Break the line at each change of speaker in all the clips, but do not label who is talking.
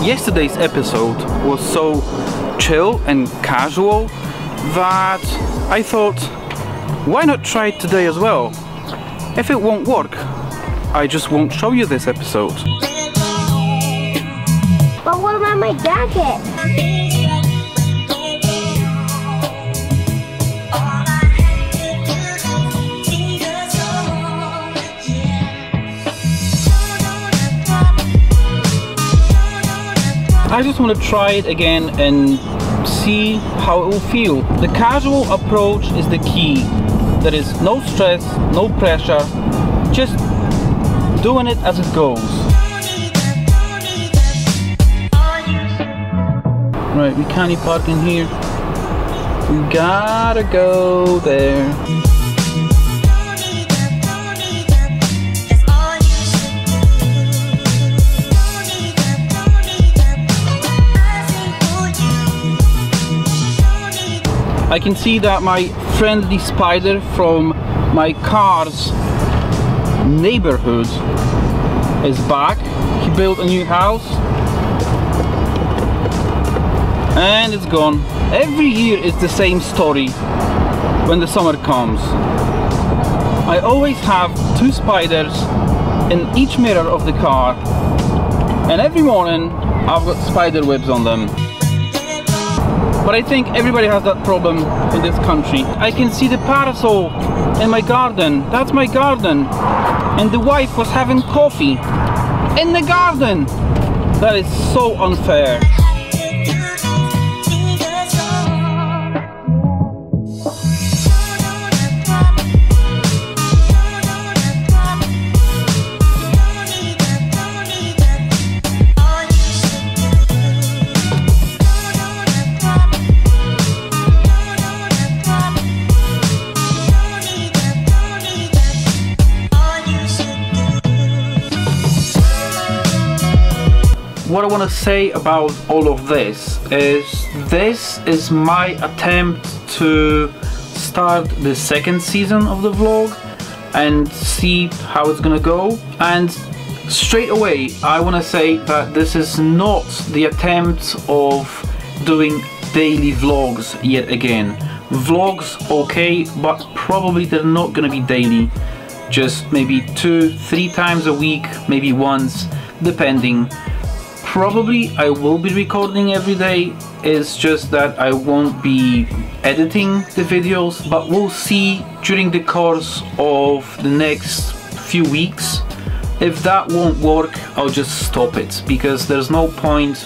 Yesterday's episode was so chill and casual that I thought, why not try it today as well? If it won't work, I just won't show you this episode.
But what about my jacket?
I just want to try it again and see how it will feel. The casual approach is the key. There is no stress, no pressure, just doing it as it goes. Right, we can't park in here. We gotta go there. I can see that my friendly spider from my car's neighborhood is back. He built a new house and it's gone. Every year is the same story when the summer comes. I always have two spiders in each mirror of the car and every morning I've got spider webs on them. But I think everybody has that problem in this country. I can see the parasol in my garden. That's my garden. And the wife was having coffee in the garden. That is so unfair. What I want to say about all of this is this is my attempt to start the second season of the vlog and see how it's gonna go. And straight away I want to say that this is not the attempt of doing daily vlogs yet again. Vlogs okay but probably they're not gonna be daily. Just maybe two three times a week maybe once depending probably I will be recording every day. It's just that I won't be editing the videos but we'll see during the course of the next few weeks. If that won't work I'll just stop it because there's no point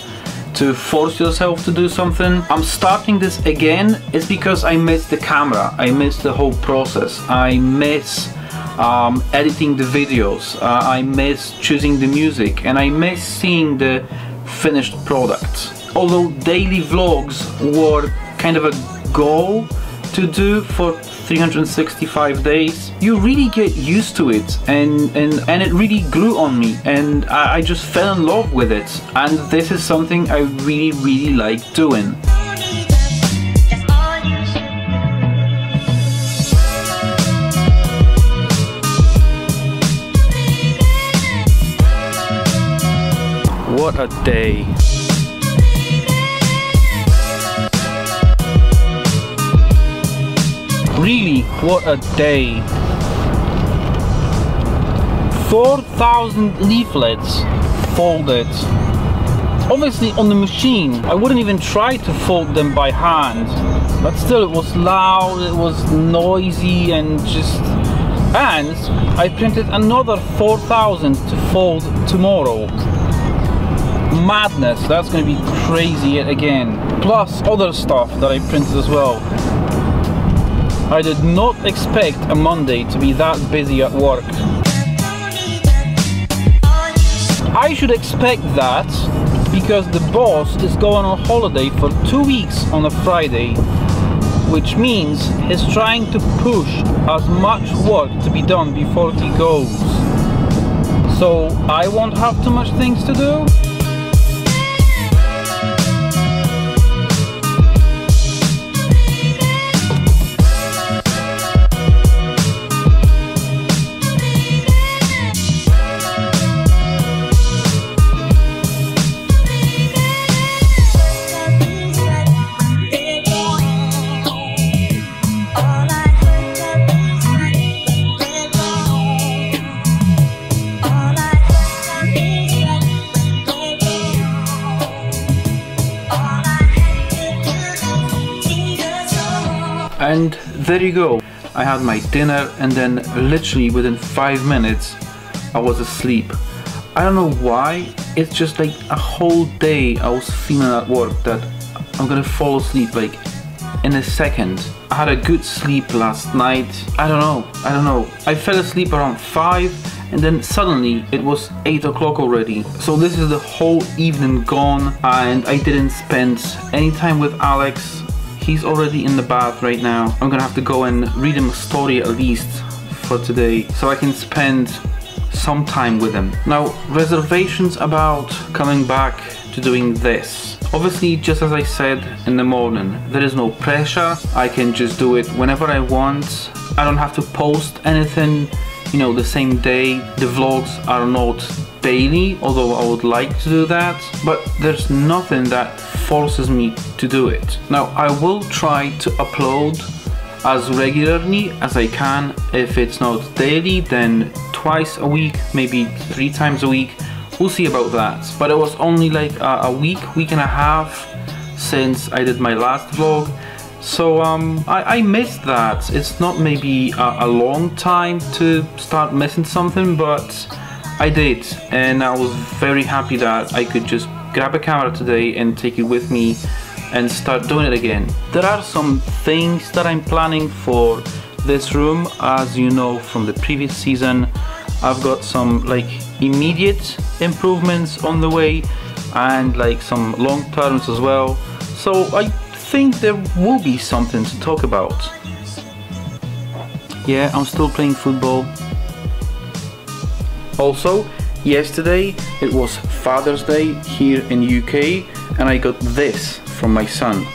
to force yourself to do something. I'm starting this again is because I miss the camera. I miss the whole process. I miss um, editing the videos. Uh, I miss choosing the music and I miss seeing the finished product. Although daily vlogs were kind of a goal to do for 365 days, you really get used to it and, and, and it really grew on me and I, I just fell in love with it and this is something I really really like doing. What a day. Really, what a day. 4,000 leaflets folded. Obviously on the machine, I wouldn't even try to fold them by hand. But still, it was loud, it was noisy and just... And I printed another 4,000 to fold tomorrow madness that's going to be crazy yet again plus other stuff that I printed as well I did not expect a Monday to be that busy at work I should expect that because the boss is going on holiday for two weeks on a Friday which means he's trying to push as much work to be done before he goes. So I won't have too much things to do. There you go. I had my dinner and then literally within five minutes I was asleep. I don't know why. It's just like a whole day I was feeling at work that I'm gonna fall asleep like in a second. I had a good sleep last night. I don't know. I don't know. I fell asleep around 5 and then suddenly it was 8 o'clock already. So this is the whole evening gone and I didn't spend any time with Alex He's already in the bath right now. I'm gonna have to go and read him a story at least for today so I can spend some time with him. Now, reservations about coming back to doing this. Obviously, just as I said in the morning, there is no pressure. I can just do it whenever I want. I don't have to post anything, you know, the same day. The vlogs are not daily, although I would like to do that. But there's nothing that forces me to do it. Now I will try to upload as regularly as I can. If it's not daily, then twice a week, maybe three times a week. We'll see about that. But it was only like a, a week, week and a half since I did my last vlog. So um, I, I, missed that. It's not maybe a, a long time to start missing something, but I did. And I was very happy that I could just grab a camera today and take it with me and start doing it again. There are some things that I'm planning for this room. As you know from the previous season I've got some like immediate improvements on the way and like some long terms as well. So I think there will be something to talk about. Yeah I'm still playing football. Also Yesterday it was Father's Day here in UK and I got this from my son.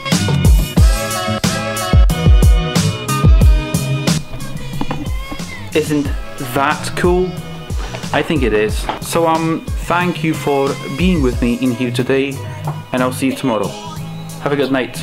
Isn't that cool? I think it is. So um, thank you for being with me in here today and I'll see you tomorrow. Have a good night.